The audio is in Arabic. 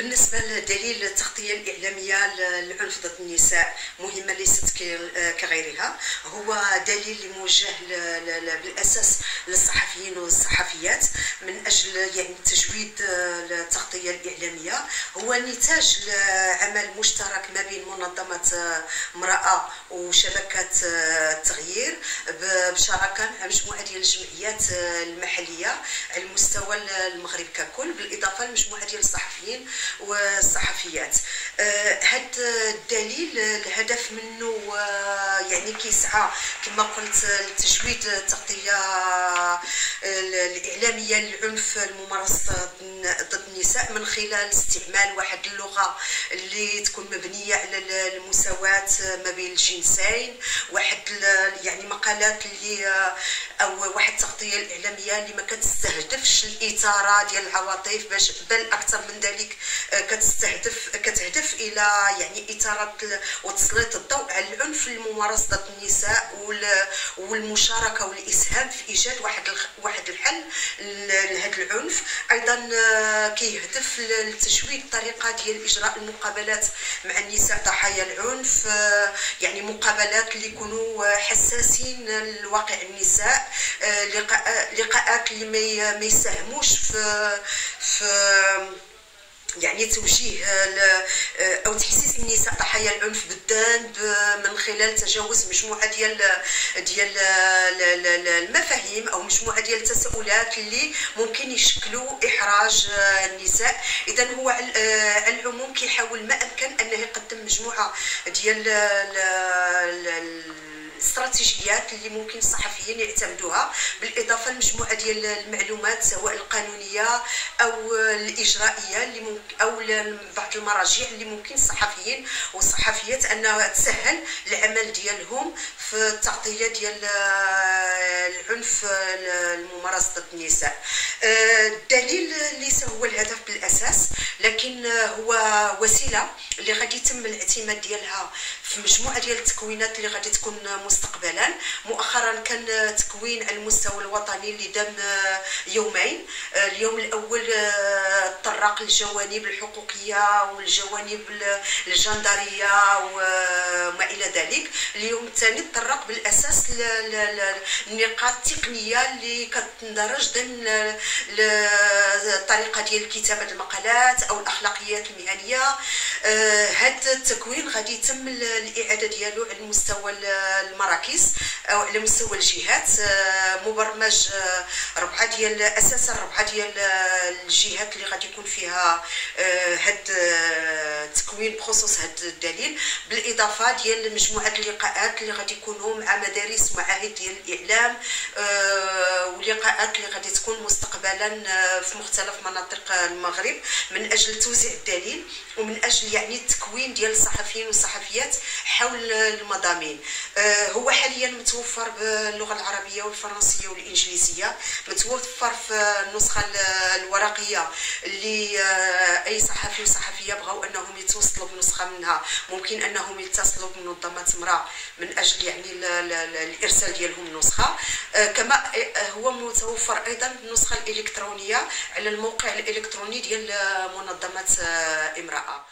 بالنسبة لدليل التغطية الإعلامية للعنف ضد النساء مهمة ليست كغيرها. هو دليل موجه بالأساس للصحفيين والصحفيات من أجل يعني تجويد التغطية الإعلامية. هو نتاج لعمل مشترك ما بين منظمة امرأة وشبكة التغيير بشراكة مع مجموعة ديال الجمعيات المحلية على المستوى المغرب ككل بالإضافة لمجموعة ديال الصحفيين والصحفيات. هاد الدليل الهدف منه يعني كيسعى كما قلت لتجويد التغطيه الإعلامية للعنف الممارس ضد النساء من خلال استعمال واحد اللغة اللي تكون مبنية على المساواة ما بين الجنسين واحد يعني مقالات اللي أو واحد التغطيه الاعلاميه اللي ما كتستهدفش الاثاره ديال العواطف باش بل أكثر من ذلك كتستهدف كتهدف إلى يعني اثاره وتسليط الضوء على العنف. الممارس ضد النساء والمشاركة والاسهام في إيجاد واحد واحد الحل لهذا العنف. أيضا كيهدف لتجويد طريقه ديال إجراء المقابلات مع النساء ضحايا العنف. يعني مقابلات اللي يكونوا حساسين لواقع النساء. لقاءات اللي ما يساهموش في في يعني توجيه أو تحسيس النساء ضحايا العنف بالذنب من خلال تجاوز مجموعة ديال ديال المفاهيم أو مجموعة ديال التساؤلات اللي ممكن يشكلوا إحراج النساء. اذا هو على العموم كيحاول ما أمكن أنه يقدم مجموعة ديال الاستراتيجيات اللي ممكن الصحفيين يعتمدوها بالإضافة لمجموعة ديال المعلومات سواء القانونية أو الإجرائية اللي ممكن أو بعض المراجع اللي ممكن الصحفيين والصحفيات انها تسهل العمل ديالهم في التغطيه ديال العنف الممارس ضد النساء. الدليل ليس هو الهدف بالأساس لكن هو وسيلة اللي غادي يتم الاعتماد ديالها في مجموعة ديال التكوينات اللي غادي تكون مستقبلا. مؤخرا كان تكوين على المستوى الوطني اللي دام يومين. اليوم الأول تطرق للجوانب الحقوقية والجوانب الجندرية وما إلى ذلك. اليوم الثاني تطرق بالأساس للنقاط التقنية اللي كتندرج ضمن الطريقة ديال كتابة المقالات أو الأخلاقيات المهنية. هذا التكوين غادي يتم الإعادة ديالو على المستوى المراكز أو على مستوى الجهات. مبرمج ربعة ديال أساسا ربعه ديال الجهات اللي غادي يكون فيها هاد التكوين بخصوص هاد الدليل بالإضافة ديال مجموعة اللقاءات اللي غادي يكونوا مع مدارس ومعاهد ديال الإعلام ولقاءات اللي غادي تكون مستقبلا في مختلف مناطق المغرب من أجل توزيع الدليل ومن أجل يعني التكوين ديال الصحفيين والصحفيات حول المضامين. هو حاليا متوفر باللغة العربية والفرنسية والإنجليزية متوفر في النسخة الورقية اللي أي صحفي وصحفية بغاو أنهم يتوصلوا بنسخة منها. ممكن أنهم يتصلوا بمنظمة امرأة من أجل يعني الإرسال ديالهم نسخة. كما هو متوفر أيضا النسخه الإلكترونية على الموقع الإلكتروني ديال منظمة امرأة.